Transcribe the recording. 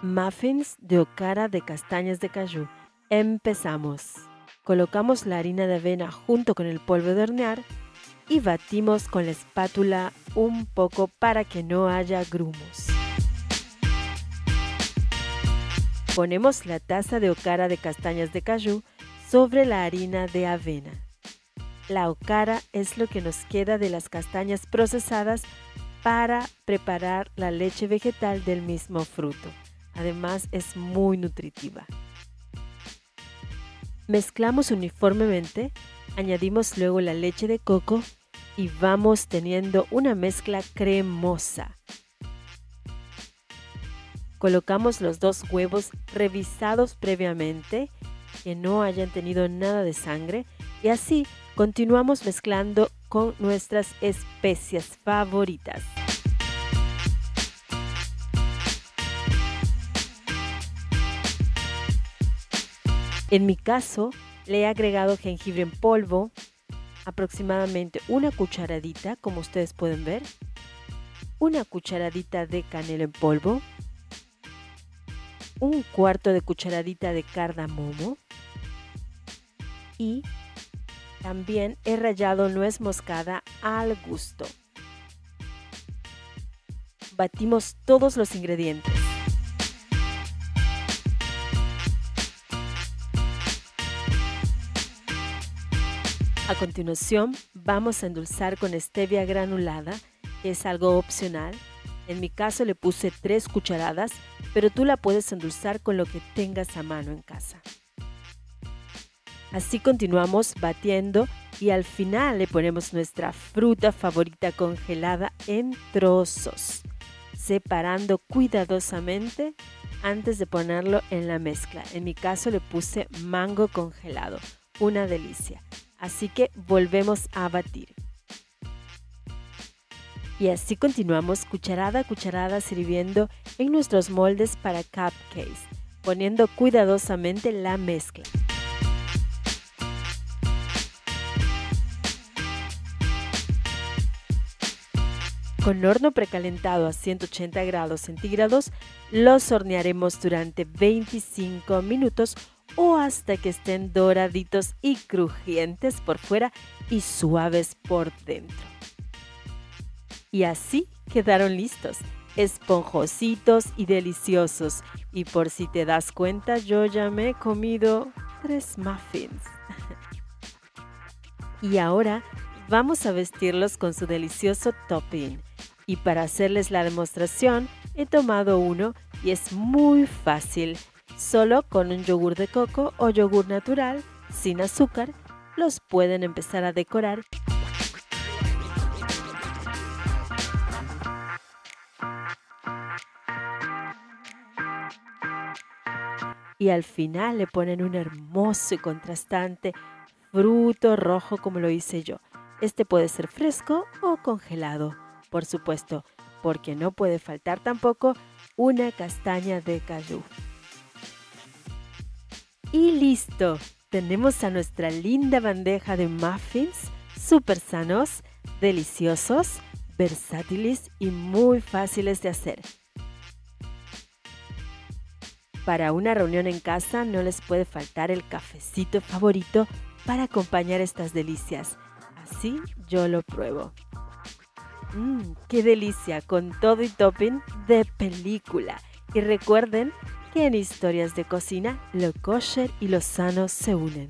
Muffins de okara de castañas de cayú. Empezamos. Colocamos la harina de avena junto con el polvo de hornear y batimos con la espátula un poco para que no haya grumos. Ponemos la taza de okara de castañas de cayú sobre la harina de avena. La okara es lo que nos queda de las castañas procesadas para preparar la leche vegetal del mismo fruto. Además es muy nutritiva. Mezclamos uniformemente, añadimos luego la leche de coco y vamos teniendo una mezcla cremosa. Colocamos los dos huevos revisados previamente, que no hayan tenido nada de sangre, y así continuamos mezclando con nuestras especias favoritas. En mi caso, le he agregado jengibre en polvo, aproximadamente una cucharadita, como ustedes pueden ver, una cucharadita de canela en polvo, un cuarto de cucharadita de cardamomo y también he rallado nuez moscada al gusto. Batimos todos los ingredientes. A continuación, vamos a endulzar con stevia granulada, que es algo opcional. En mi caso le puse 3 cucharadas, pero tú la puedes endulzar con lo que tengas a mano en casa. Así continuamos batiendo y al final le ponemos nuestra fruta favorita congelada en trozos, separando cuidadosamente antes de ponerlo en la mezcla. En mi caso le puse mango congelado, una delicia. Así que volvemos a batir. Y así continuamos cucharada a cucharada sirviendo en nuestros moldes para cupcakes, poniendo cuidadosamente la mezcla. Con horno precalentado a 180 grados centígrados, los hornearemos durante 25 minutos o hasta que estén doraditos y crujientes por fuera y suaves por dentro. Y así quedaron listos, esponjositos y deliciosos. Y por si te das cuenta, yo ya me he comido tres muffins. y ahora vamos a vestirlos con su delicioso topping. Y para hacerles la demostración, he tomado uno y es muy fácil Solo con un yogur de coco o yogur natural, sin azúcar, los pueden empezar a decorar. Y al final le ponen un hermoso y contrastante fruto rojo como lo hice yo. Este puede ser fresco o congelado, por supuesto, porque no puede faltar tampoco una castaña de cayú. Y listo, tenemos a nuestra linda bandeja de muffins, súper sanos, deliciosos, versátiles y muy fáciles de hacer. Para una reunión en casa no les puede faltar el cafecito favorito para acompañar estas delicias. Así yo lo pruebo. Mmm, qué delicia, con todo y topping de película. Y recuerden que en historias de cocina lo kosher y lo sano se unen.